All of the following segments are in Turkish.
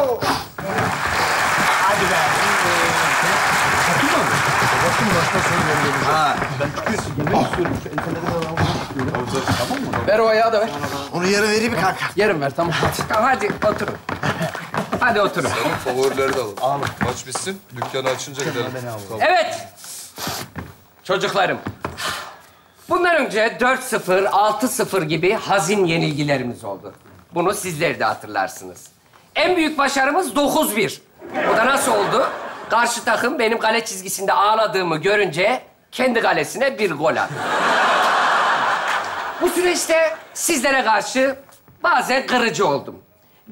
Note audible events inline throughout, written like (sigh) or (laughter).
Bravo. Hadi be. Ver o ayağı da ver. Onu yarı vereyim mi kanka? Yarım ver tamam. Tamam hadi oturun. Hadi oturun. Favorileri de alalım. Maç bitsin, dükkanı açınca gidelim. Tamam. Evet. Çocuklarım. Bundan önce 4-0, 6-0 gibi hazin yenilgilerimiz oldu. Bunu sizler de hatırlarsınız. En büyük başarımız 9-1. O da nasıl oldu? Karşı takım benim kale çizgisinde ağladığımı görünce kendi kalesine bir gol attı. Bu süreçte sizlere karşı bazen kırıcı oldum.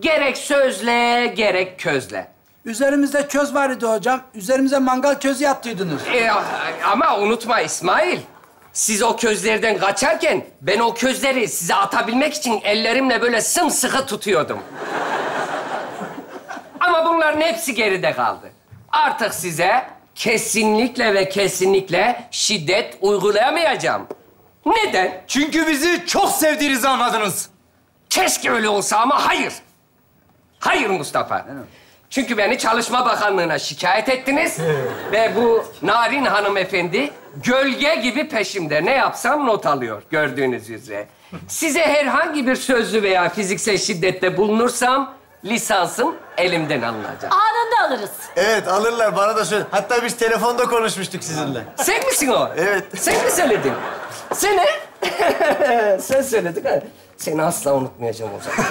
Gerek sözle, gerek közle. Üzerimizde köz var idi hocam. Üzerimize mangal közü yaptıydınız. E, ama unutma İsmail. Siz o közlerden kaçarken ben o közleri size atabilmek için ellerimle böyle sımsıkı tutuyordum. Ama bunların hepsi geride kaldı. Artık size kesinlikle ve kesinlikle şiddet uygulayamayacağım. Neden? Çünkü bizi çok sevdiğinizi anladınız. Keşke öyle olsa ama hayır. Hayır Mustafa. Çünkü beni Çalışma Bakanlığı'na şikayet ettiniz. Ve bu narin hanımefendi gölge gibi peşimde. Ne yapsam not alıyor gördüğünüz üzere. Size herhangi bir sözlü veya fiziksel şiddette bulunursam lisansım elimden alınacak. Anında alırız. Evet alırlar bana da söyle. Hatta biz telefonda konuşmuştuk sizinle. Sen misin o? Evet. Sen mi söyledin? Sen ne? (laughs) Sen söyledin ha. Seni asla unutmayacağım Ozan. (laughs)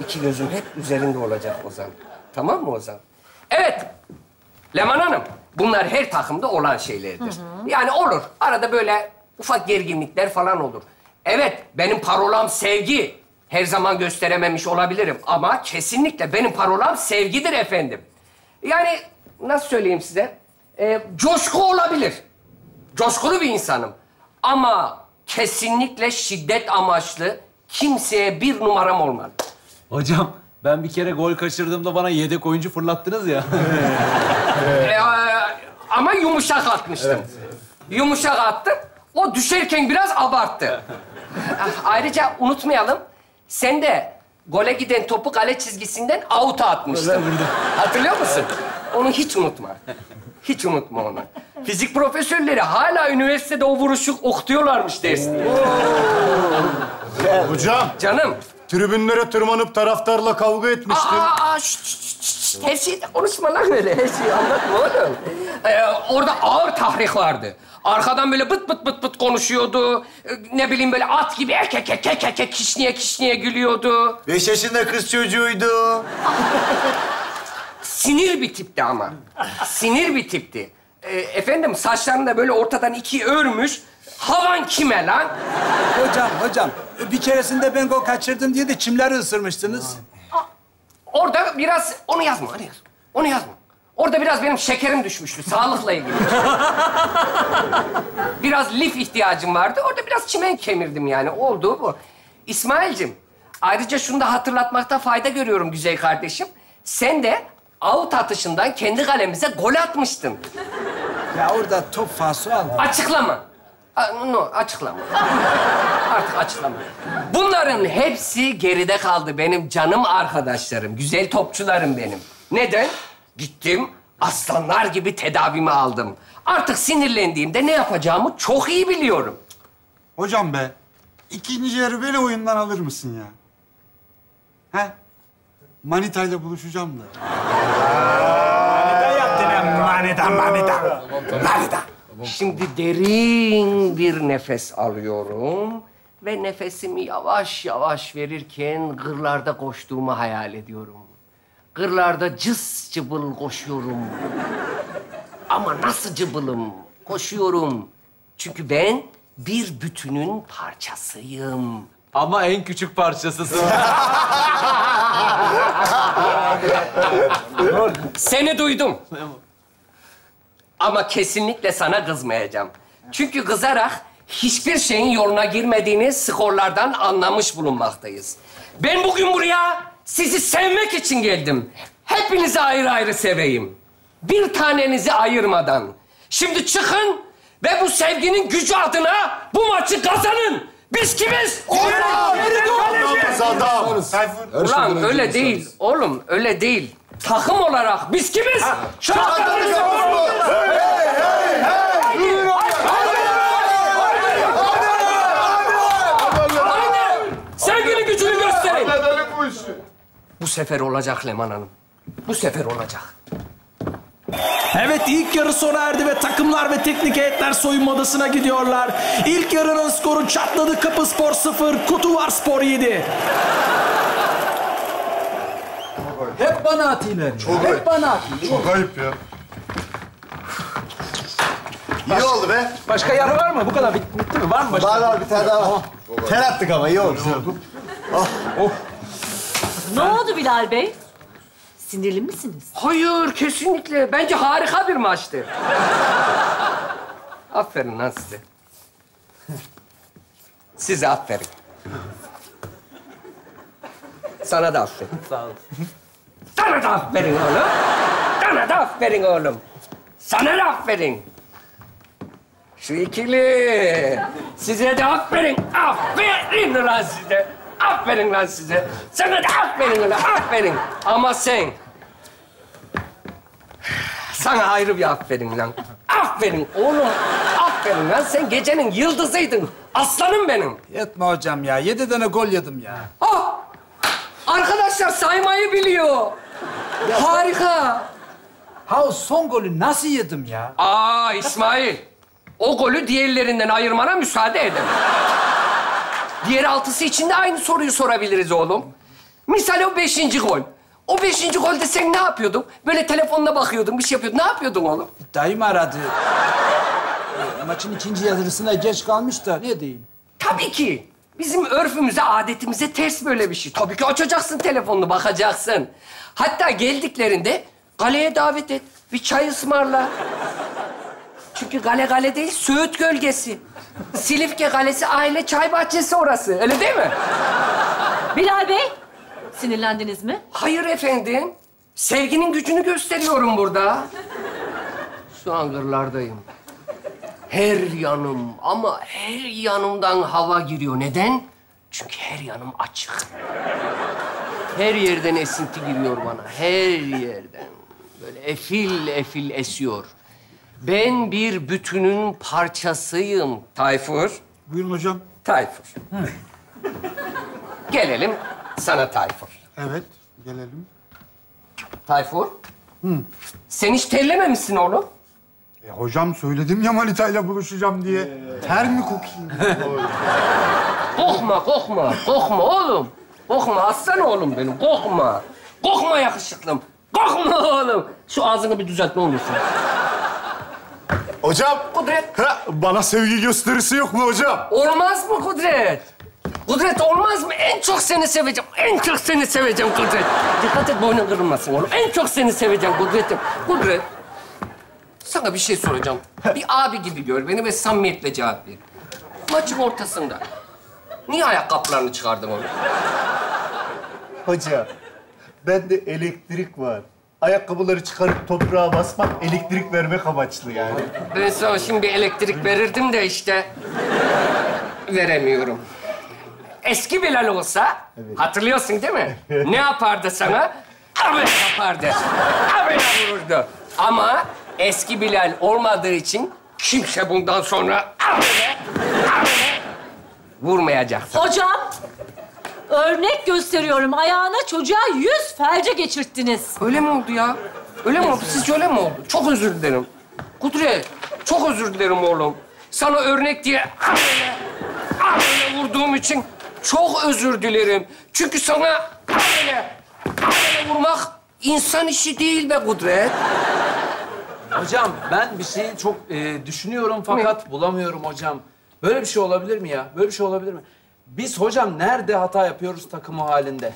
İki gözüm hep üzerinde olacak Ozan. Tamam mı Ozan? Evet. Leman Hanım, bunlar her takımda olan şeylerdir. Yani olur. Arada böyle ufak gerginlikler falan olur. Evet, benim parolam sevgi. Her zaman gösterememiş olabilirim ama kesinlikle benim parolam sevgidir efendim. Yani nasıl söyleyeyim size? Ee, coşku olabilir. Coşkulu bir insanım. Ama kesinlikle şiddet amaçlı kimseye bir numaram olmadı. Hocam ben bir kere gol kaçırdığımda bana yedek oyuncu fırlattınız ya. (laughs) Ee, ama yumuşak atmıştım. Yumuşak attım. O düşerken biraz abarttı. (laughs) Ayrıca unutmayalım, sen de gole giden topu kale çizgisinden out'a atmıştın. Hatırlıyor musun? Onu hiç unutma. Hiç unutma onu. Fizik profesörleri hala üniversitede o vuruşu okutuyorlarmış dersinde. Hocam Canım. Tribünlere tırmanıp taraftarla kavga etmiştim. Aa, aa, şşt, şşt, şşt. Her şeyi de konuşma lan öyle. Her şeyi anlatma oğlum. Ee, orada ağır tahrik vardı. Arkadan böyle bıt bıt bıt bıt konuşuyordu. Ee, Ne bileyim böyle at gibi erkek erkek erkek kişniye kişniye gülüyordu. Beş yaşında kız çocuğuydu. Sinir bir tipti ama. Sinir bir tipti. Ee, efendim saçlarını da böyle ortadan ikiye örmüş. Havan kime lan? Hocam, hocam. Bir keresinde ben gol kaçırdım diye de çimleri ısırmıştınız. Orada biraz... Onu yazma, onu yazma. Onu yazma. Orada biraz benim şekerim düşmüştü, sağlıkla ilgili. (laughs) biraz lif ihtiyacım vardı. Orada biraz çimen kemirdim yani. Oldu bu. İsmail'cim, ayrıca şunu da hatırlatmakta fayda görüyorum güzel kardeşim. Sen de out atışından kendi kalemize gol atmıştın. Ya orada top fasu aldı. Açıklama. A- No, açıklama. Artık açıklama. Bunların hepsi geride kaldı benim canım arkadaşlarım, güzel topçularım benim. Neden? Gittim, aslanlar gibi tedavimi aldım. Artık sinirlendiğimde ne yapacağımı çok iyi biliyorum. Hocam be, ikinci yarı beni oyundan alır mısın ya? He? Manitayla buluşacağım da. Manita, manita. Manita. Şimdi derin bir nefes alıyorum ve nefesimi yavaş yavaş verirken gırlarda koştuğumu hayal ediyorum. Gırlarda cız cıbıl koşuyorum. Ama nasıl cıbılım? Koşuyorum. Çünkü ben bir bütünün parçasıyım. Ama en küçük parçasısın. (laughs) Seni duydum. Ama kesinlikle sana kızmayacağım. Çünkü kızarak hiçbir şeyin yoluna girmediğini skorlardan anlamış bulunmaktayız. Ben bugün buraya sizi sevmek için geldim. Hepinizi ayrı ayrı seveyim. Bir tanenizi ayırmadan. Şimdi çıkın ve bu sevginin gücü adına bu maçı kazanın. Biz kimiz? Ulan öyle değil oğlum, öyle değil. Takım olarak biz kimiz? Şartlarız. Haydi! Sevgili gücünü gösterin. Edelim bu işi. Bu sefer olacak Leman Hanım. Bu sefer olacak. Evet ilk yarı sona erdi ve takımlar ve teknik heyetler soyunma odasına gidiyorlar. İlk yarının skoru çatladı Kapı Spor 0, Kutuvar Spor 7. Hep bana at ileri. Hep bana at. Çok ayıp ya. İyi oldu be. Başka yarı var mı? Bu kadar bit- bitti mi? Var mı başka? Var var bir tane daha var. Ter attık ama iyi oldu. Ne oldu Bilal Bey? Sinirli misiniz? Hayır, kesinlikle. Bence harika bir maçtı. aferin lan size. Size aferin. Sana da aferin. Sağ ol. Sana da aferin oğlum. Sana da aferin oğlum. Sana da aferin. Şu ikili. Size de aferin. Aferin lan size. Aferin lan size. Sana da aferin ulan. Aferin. Ama sen... Sana ayrı bir aferin lan. Aferin oğlum. Aferin lan. Sen gecenin yıldızıydın. Aslanım benim. Yetme hocam ya. Yedi tane gol yedim ya. Ah! Arkadaşlar saymayı biliyor. Harika. Ha o son golü nasıl yedim ya? Aa İsmail. O golü diğerlerinden ayırmana müsaade edin. Diğer altısı için de aynı soruyu sorabiliriz oğlum. Misal o beşinci gol. O beşinci golde sen ne yapıyordun? Böyle telefonuna bakıyordun, bir şey yapıyordun. Ne yapıyordun oğlum? Dayım aradı. E, Maçın ikinci yarısına geç kalmış da ne diyeyim? Tabii ki. Bizim örfümüze, adetimize ters böyle bir şey. Tabii ki açacaksın telefonunu, bakacaksın. Hatta geldiklerinde galeye davet et. Bir çay ısmarla. Çünkü gale gale değil, Söğüt gölgesi. Silifke Kalesi aile çay bahçesi orası. Öyle değil mi? Bilal Bey, sinirlendiniz mi? Hayır efendim. Sevginin gücünü gösteriyorum burada. Şu an gırlardayım. Her yanım ama her yanımdan hava giriyor. Neden? Çünkü her yanım açık. Her yerden esinti giriyor bana. Her yerden. Böyle efil efil esiyor. Ben bir bütünün parçasıyım Tayfur. Buyurun hocam. Tayfur. Gelelim sana Tayfur. Evet, gelelim. Tayfur. Sen hiç terlememişsin oğlum. E, hocam söyledim ya Manita'yla buluşacağım diye. Ter mi kokayım? Kokma, kokma, kokma oğlum. Kokma, aslan oğlum benim, kokma. Kokma yakışıklım. Kokma oğlum. Şu ağzını bir düzelt ne olursun. Hocam. Kudret. Ha, bana sevgi gösterisi yok mu hocam? Olmaz mı Kudret? Kudret olmaz mı? En çok seni seveceğim. En çok seni seveceğim Kudret. Dikkat et boynun kırılmasın oğlum. En çok seni seveceğim Kudret'im. Kudret. Sana bir şey soracağım. Bir abi gibi gör beni ve samimiyetle cevap ver. Maçın ortasında. Niye ayakkabılarını çıkardın oğlum? Hocam. Bende elektrik var. Ayakkabıları çıkarıp toprağa basmak elektrik vermek amaçlı yani. Ben sana şimdi elektrik verirdim de işte veremiyorum. Eski Bilal olsa hatırlıyorsun değil mi? ne yapardı sana? Abone yapardı. Abone vururdu. Ama eski Bilal olmadığı için kimse bundan sonra abone, abone vurmayacak. Hocam, örnek gösteriyorum. Ayağına çocuğa yüz felce geçirttiniz. Öyle mi oldu ya? Öyle mi oldu? Sizce öyle mi oldu? Çok özür dilerim. Kudret, çok özür dilerim oğlum. Sana örnek diye amele vurduğum için çok özür dilerim. Çünkü sana amele vurmak insan işi değil be Kudret. Hocam ben bir şeyi çok e, düşünüyorum fakat bulamıyorum hocam. Böyle bir şey olabilir mi ya? Böyle bir şey olabilir mi? Biz hocam nerede hata yapıyoruz takımı halinde?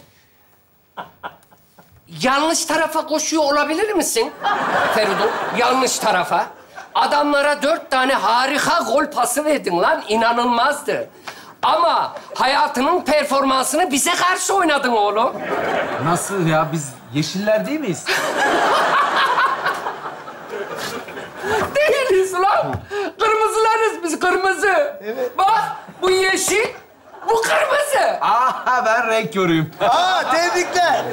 Yanlış tarafa koşuyor olabilir misin Feridun? Yanlış tarafa. Adamlara dört tane harika gol pası verdin lan. inanılmazdı. Ama hayatının performansını bize karşı oynadın oğlum. Nasıl ya? Biz yeşiller değil miyiz? (laughs) Değiliz lan. Kırmızılarız biz, kırmızı. Bak, bu yeşil, Bu kırmızı. Aha ben renk körüyüm. (laughs) Aa tebrikler.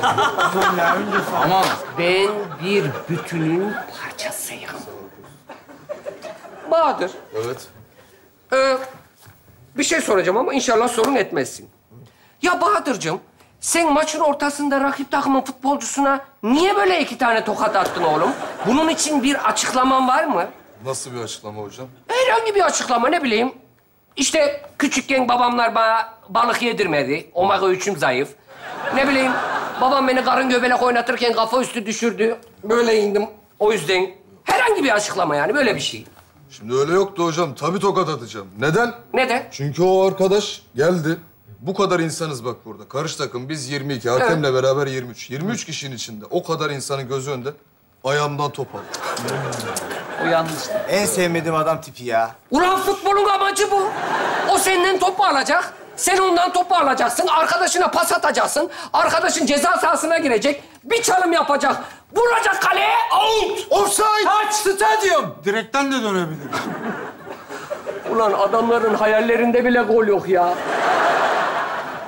Aman. Ben bir bütünün parçasıyım. Bahadır, Evet. ee, bir şey soracağım ama inşallah sorun etmezsin. Ya Bahadır'cığım, sen maçın ortasında rakip takımın futbolcusuna niye böyle iki tane tokat attın oğlum? Bunun için bir açıklaman var mı? Nasıl bir açıklama hocam? Herhangi bir açıklama ne bileyim. İşte küçükken babamlar bana balık yedirmedi. Omega üçüm zayıf. Ne bileyim babam beni karın göbelek oynatırken kafa üstü düşürdü. Böyle indim. O yüzden herhangi bir açıklama yani böyle bir şey. Şimdi öyle yoktu hocam. Tabii tokat atacağım. Neden? Neden? Çünkü o arkadaş geldi. Bu kadar insanız bak burada. Karış takım biz 22, hakemle beraber 23. 23 kişinin içinde o kadar insanın gözü önünde ayağımdan top aldı. O yanlıştı. En sevmediğim adam tipi ya. Ulan futbolun amacı bu. O senden topu alacak. Sen ondan topu alacaksın. Arkadaşına pas atacaksın. Arkadaşın ceza sahasına girecek. Bir çalım yapacak. Vuracak kaleye. Out. Offside. Kaç stadyum. Direkten de dönebilir. Ulan adamların hayallerinde bile gol yok ya.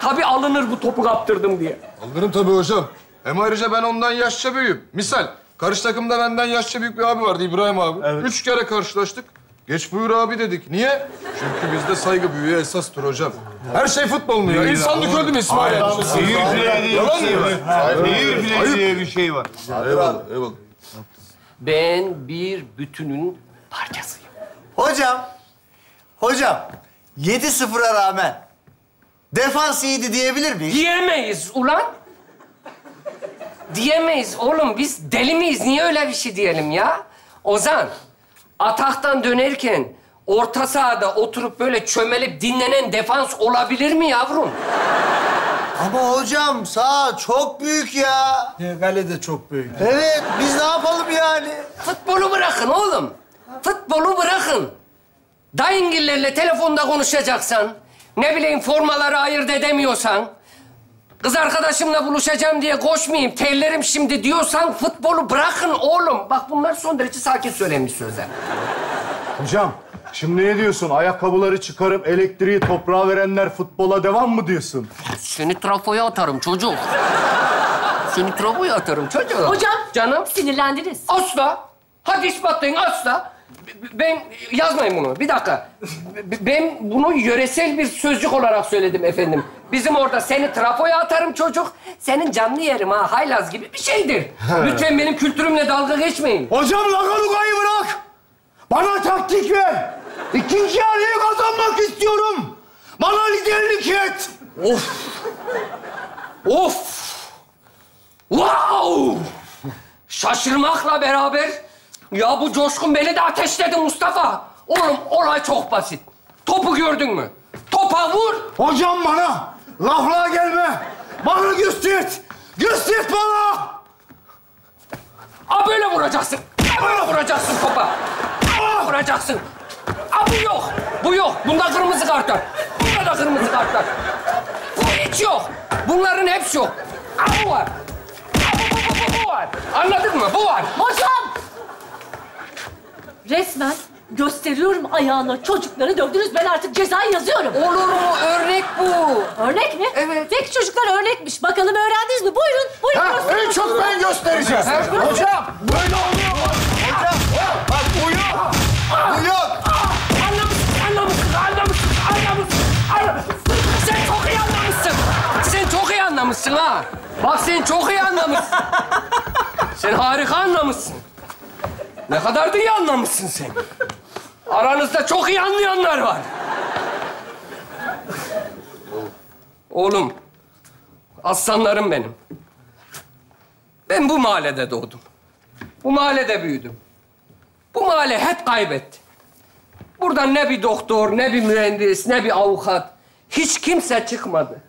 Tabii alınır bu topu kaptırdım diye. Alırım tabii hocam. Hem ayrıca ben ondan yaşça büyüğüm. Misal, karış takımda benden yaşça büyük bir abi vardı, İbrahim abi. Üç kere karşılaştık. Geç buyur abi dedik. Niye? Çünkü bizde saygı büyüğü esastır hocam. Her şey futbol mu ya? İnsanlık öldü mü İsmail? Seyir bile diye bir şey var. Seyir bile diye bir şey var. Eyvallah, eyvallah. Ben bir bütünün parçasıyım. Hocam, hocam 7-0'a rağmen defans iyiydi diyebilir miyiz? Diyemeyiz ulan. Diyemeyiz oğlum. Biz deli miyiz? Niye öyle bir şey diyelim ya? Ozan, ataktan dönerken orta sahada oturup böyle çömelip dinlenen defans olabilir mi yavrum? Ama hocam sağ çok büyük ya. Kale de çok büyük. Evet, biz ne yapalım yani? Futbolu bırakın oğlum. Futbolu bırakın. Dayıngillerle telefonda konuşacaksan, ne bileyim formaları ayırt edemiyorsan, kız arkadaşımla buluşacağım diye koşmayayım, terlerim şimdi diyorsan futbolu bırakın oğlum. Bak bunlar son derece sakin söylenmiş sözler. Hocam, şimdi ne diyorsun? Ayakkabıları çıkarıp elektriği toprağa verenler futbola devam mı diyorsun? Seni trafoya atarım çocuk. Seni trafoya atarım çocuk. Hocam. Canım. Sinirlendiniz. Asla. Hadi ispatlayın asla. Ben yazmayın bunu. Bir dakika. Ben bunu yöresel bir sözcük olarak söyledim efendim. Bizim orada seni trafoya atarım çocuk. Senin canlı yerim ha haylaz gibi bir şeydir. Lütfen benim kültürümle dalga geçmeyin. Hocam Lagaluga'yı bırak. Bana taktik ver. İkinci yarıyı kazanmak istiyorum. Bana liderlik et. Of! Wow! Şaşırmakla beraber ya bu coşkun beni de ateşledi Mustafa. Oğlum olay çok basit. Topu gördün mü? Topa vur. Hocam bana lafla gelme. Bana göster. Göster bana. Aa böyle vuracaksın. Aa böyle vuracaksın topa. Aa vuracaksın. Aa bu yok. Bu yok. Bunda kırmızı kart var. Bunda da kırmızı kart var. Bu hiç yok. Bunların hepsi yok. Aa bu var. Aa bu, bu, bu, bu, bu var. Anladın mı? Bu var. Hocam! Resmen gösteriyorum ayağına çocukları dövdünüz. Ben artık cezayı yazıyorum. Olur mu? Örnek bu. Örnek mi? Evet. Peki çocuklar örnekmiş. Bakalım öğrendiniz mi? Buyurun. Buyurun. gösterin En çok ben göstereceğim. Hocam böyle oluyor. Hocam bak bu yok. Bu yok. Anlamışsın, anlamışsın, anlamışsın, anlamışsın, anlamışsın. Sen çok iyi anlamışsın. Sen çok iyi anlamışsın ha. Bak sen çok iyi anlamışsın. Sen harika anlamışsın. Ne kadar da iyi anlamışsın sen. Aranızda çok iyi anlayanlar var. Oğlum, aslanlarım benim. Ben bu mahallede doğdum. Bu mahallede büyüdüm. Bu mahalle hep kaybetti. Buradan ne bir doktor, ne bir mühendis, ne bir avukat, hiç kimse çıkmadı.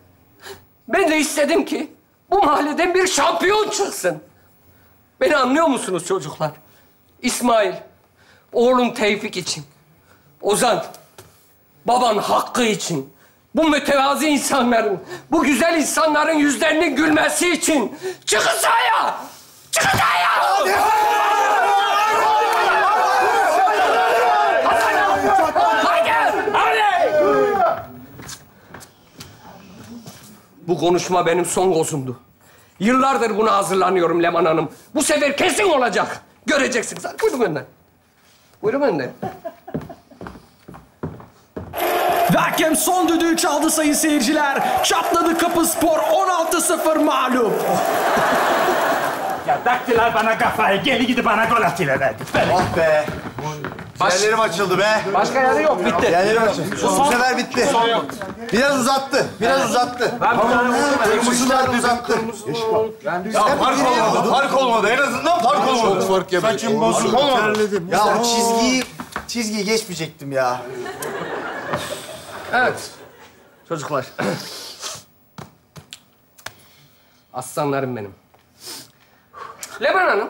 Ben de istedim ki bu mahalleden bir şampiyon çıksın. Beni anlıyor musunuz çocuklar? İsmail, oğlum Tevfik için, Ozan, baban Hakkı için, bu mütevazi insanların, bu güzel insanların yüzlerinin gülmesi için çıkın sahaya! Çıkın sahaya! Bu konuşma benim son gozumdu. Yıllardır buna hazırlanıyorum Leman Hanım. Bu sefer kesin olacak. Göreceksiniz. Buyurun önden. Buyurun önden. Ve hakem son düdüğü çaldı sayın seyirciler. Çatladı Kapı Spor 16-0 mağlup. Ya taktılar bana kafayı. Geli gidi bana gol atıverdi. Ah be. Ciğerlerim açıldı be. Başka yerde yok, bitti. Ciğerlerim açıldı. Bu sefer bitti. Biraz uzattı. Biraz uzattı. Ben bir tane vurdum. Uzattı. Ya fark olmadı, fark olmadı. En azından fark olmadı. Çok fark yemedi. Saçım bozuldu, terledim. Ya o çizgiyi, çizgiyi geçmeyecektim ya. Evet. Çocuklar. Aslanlarım benim. Leman Hanım,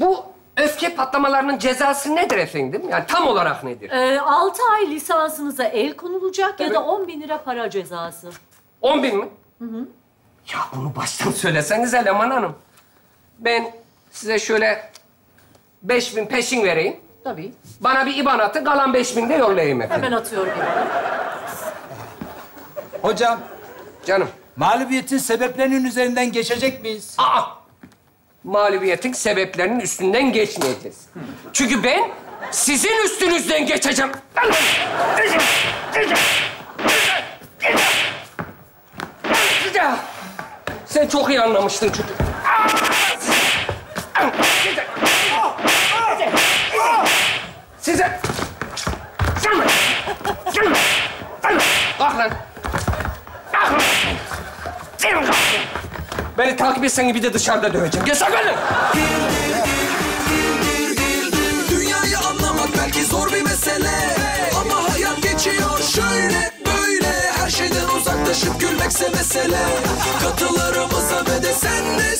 bu öfke patlamalarının cezası nedir efendim? Yani tam olarak nedir? Ee, altı ay lisansınıza el konulacak ya da 10 bin lira para cezası. 10 bin mi? Ya bunu baştan söylesenize Leman Hanım. Ben size şöyle 5 bin peşin vereyim. Tabii. Bana bir IBAN atın, kalan 5 bin de yollayayım efendim. Hemen atıyorum. Hocam, Canım. mağlubiyetin sebeplerinin üzerinden geçecek miyiz? Aa! Mağlubiyetin sebeplerinin üstünden geçmeyeceğiz. Çünkü ben sizin üstünüzden geçeceğim. Sen çok iyi anlamıştın çünkü. Size... Kalk lan. Kalk lan. Kalk. Beni takip etsen bir de dışarıda döveceğim. Gel beni. Dünyayı anlamak belki zor bir mesele Ama hayat geçiyor şöyle böyle Her şeyden uzaklaşıp gülmekse mesele Katılarımıza ve de sen de